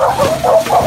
Oh,